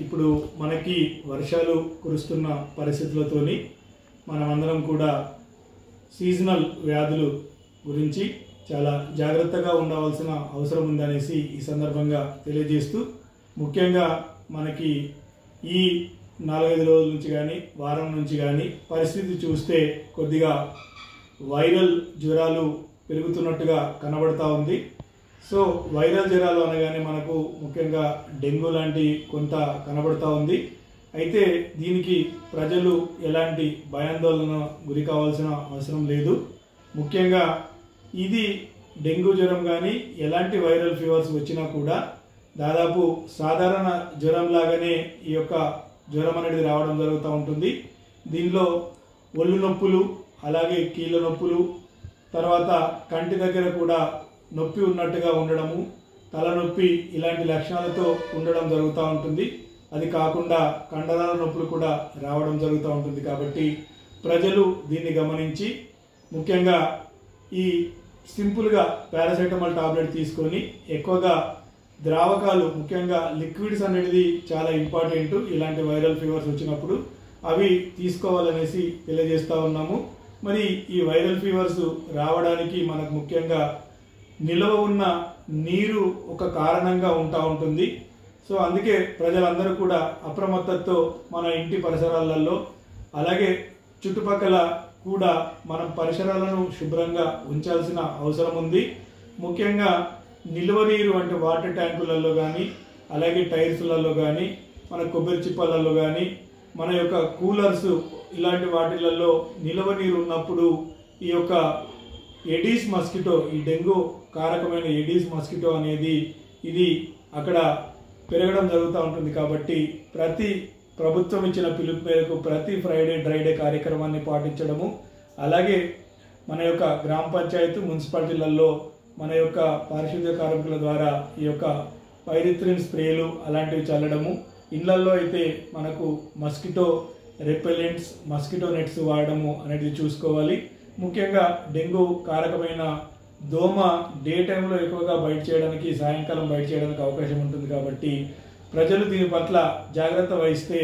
ఇప్పుడు మనకి వర్షాలు కురుస్తున్న పరిస్థితులతోని మనమందరం కూడా సీజనల్ వ్యాధులు గురించి చాలా జాగ్రత్తగా ఉండవలసిన అవసరం ఉందనేసి ఈ సందర్భంగా తెలియజేస్తూ ముఖ్యంగా మనకి ఈ నాలుగైదు రోజుల నుంచి కానీ వారం నుంచి కానీ పరిస్థితి చూస్తే కొద్దిగా వైరల్ జ్వరాలు పెరుగుతున్నట్టుగా కనబడతా ఉంది. సో వైరల్ జ్వరాలు అనగానే మనకు ముఖ్యంగా డెంగ్యూ లాంటి కొంత కనబడుతూ ఉంది. అయితే దీనికి ప్రజలు ఎలాంటి భయాందోళన గురి కావాల్సిన అవసరం లేదు. ముఖ్యంగా ఇది డెంగ్యూ జ్వరం కానీ ఎలాంటి వైరల్ ఫీవర్స్ వచ్చినా కూడా దాదాపు సాధారణ జ్వరం లాగానే ఈ యొక్క జ్వరం అనేది రావడం జరుగుతూ ఉంటుంది. దీనిలో ఒళ్ళు నొప్పులు అలాగే కీళ్ళ నొప్పులు తర్వాత కంటి దగ్గర కూడా నొప్పి ఉన్నట్టుగా ఉండడము తలనొప్పి ఇలాంటి లక్షణాలతో ఉండడం జరుగుతూ ఉంటుంది. అది కాకుండా కండరాల నొప్పులు కూడా రావడం జరుగుతూ ఉంటుంది కాబట్టి ప్రజలు దీన్ని గమనించి ముఖ్యంగా ఈ సింపుల్గా పారాసెటమాల్ టాబ్లెట్ తీసుకొని ఎక్కువగా ద్రావకాలు ముఖ్యంగా లిక్విడ్స్ అనేది చాలా ఇంపార్టెంట్. ఇలాంటి వైరల్ ఫీవర్స్ వచ్చినప్పుడు అవి తీసుకోవాలనేసి తెలియజేస్తూ ఉన్నాము. మరి ఈ వైరల్ ఫీవర్స్ రావడానికి మనకు ముఖ్యంగా నిల్వ ఉన్న నీరు ఒక కారణంగా ఉంటా ఉంటుంది. సో అందుకే ప్రజలందరూ కూడా అప్రమత్తతో మన ఇంటి పరిసరాలలో అలాగే చుట్టుపక్కల కూడా మనం పరిసరాలను శుభ్రంగా ఉంచాల్సిన అవసరం ఉంది. ముఖ్యంగా నిల్వ నీరు అంటే వాటర్ ట్యాంకులలో కానీ అలాగే టైర్స్లలో కానీ మన కొబ్బరి చిప్పలలో కానీ మన యొక్క కూలర్స్ ఇలాంటి వాటిలలో నిల్వ నీరు ఉన్నప్పుడు ఈ యొక్క ఎడీస్ మస్కిటో ఈ డెంగ్యూ కారకమైన ఎడీస్ మస్కిటో అనేది ఇది అక్కడ పెరగడం జరుగుతూ ఉంటుంది కాబట్టి ప్రతి ప్రభుత్వం ఇచ్చిన పిలుపు మేరకు ప్రతి ఫ్రైడే డ్రైడే కార్యక్రమాన్ని పాటించడము. అలాగే మన యొక్క గ్రామ పంచాయతీ మున్సిపాలిటీలలో మన యొక్క పారిశుద్ధ్య కార్మికుల ద్వారా ఈ యొక్క పైరిత్రిన్ స్ప్రేలు అలాంటివి చల్లడము. ఇళ్ళలో అయితే మనకు మస్కిటో రెపెలెంట్స్ మస్కిటో నెట్స్ వాడడము అనేది చూసుకోవాలి. ముఖ్యంగా డెంగ్యూ కారకమైన దోమ డే టైంలో ఎక్కువగా బయట చేయడానికి సాయంకాలం బయట చేయడానికి అవకాశం ఉంటుంది కాబట్టి ప్రజలు దీని పట్ల జాగ్రత్త వహిస్తే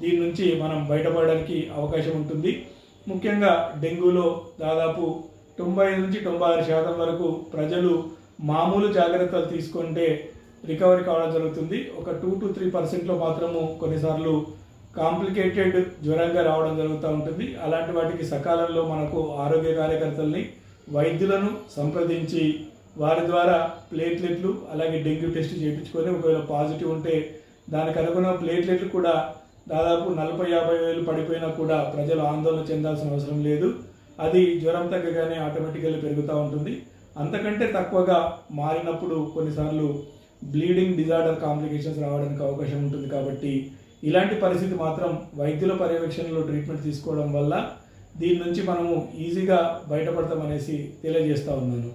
దీని నుంచి మనం బయటపడడానికి అవకాశం ఉంటుంది. ముఖ్యంగా డెంగ్యూలో దాదాపు తొంభై నుంచి తొంభై ఆరు శాతం వరకు ప్రజలు మామూలు జాగ్రత్తలు తీసుకుంటే రికవరీ కావడం జరుగుతుంది. ఒక టూ టు త్రీ పర్సెంట్లో మాత్రము కొన్నిసార్లు కాంప్లికేటెడ్ జ్వరంగా రావడం జరుగుతూ ఉంటుంది. అలాంటి వాటికి సకాలంలో మనకు ఆరోగ్య కార్యకర్తల్ని వైద్యులను సంప్రదించి వారి ద్వారా ప్లేట్లెట్లు అలాగే డెంగ్యూ టెస్ట్ చేయించుకొని ఒకవేళ పాజిటివ్ ఉంటే దానికి అనుగుణ ప్లేట్లెట్లు కూడా దాదాపు నలభై యాభై వేలు పడిపోయినా కూడా ప్రజలు ఆందోళన చెందాల్సిన అవసరం లేదు. అది జ్వరం తగ్గగానే ఆటోమేటికల్లీ పెరుగుతూ ఉంటుంది. అంతకంటే తక్కువగా మారినప్పుడు కొన్నిసార్లు బ్లీడింగ్ డిజార్డర్ కాంప్లికేషన్స్ రావడానికి అవకాశం ఉంటుంది కాబట్టి ఇలాంటి పరిస్థితి మాత్రం వైద్యుల పర్యవేక్షణలో ట్రీట్మెంట్ తీసుకోవడం వల్ల దీని నుంచి మనము ఈజీగా బయటపడతామనేసి తెలియజేస్తా ఉన్నాను.